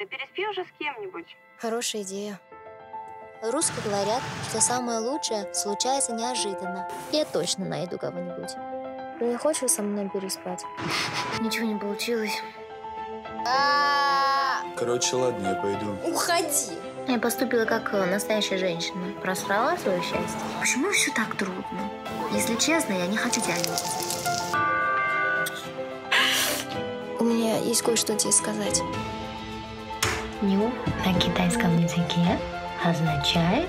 Да переспи уже с кем-нибудь. Хорошая идея. Русские говорят, что самое лучшее случается неожиданно. Я точно найду кого-нибудь. Ты не хочешь со мной переспать? Ничего не получилось. Короче, ладно, я пойду. Уходи! Я поступила как э, настоящая женщина. Просрала свое счастье. Почему все так трудно? Если честно, я не хочу тебя видеть. У меня есть кое-что тебе сказать. Ню на китайском языке означает